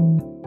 you